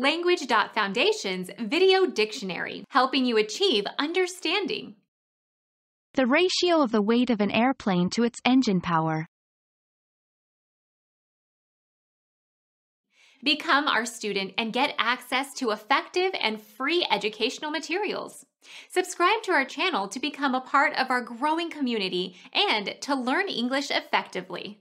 Language.Foundation's Video Dictionary, helping you achieve understanding. The ratio of the weight of an airplane to its engine power. Become our student and get access to effective and free educational materials. Subscribe to our channel to become a part of our growing community and to learn English effectively.